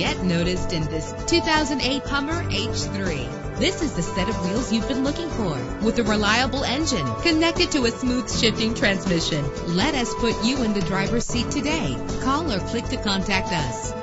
get noticed in this 2008 Hummer H3. This is the set of wheels you've been looking for with a reliable engine connected to a smooth shifting transmission. Let us put you in the driver's seat today. Call or click to contact us.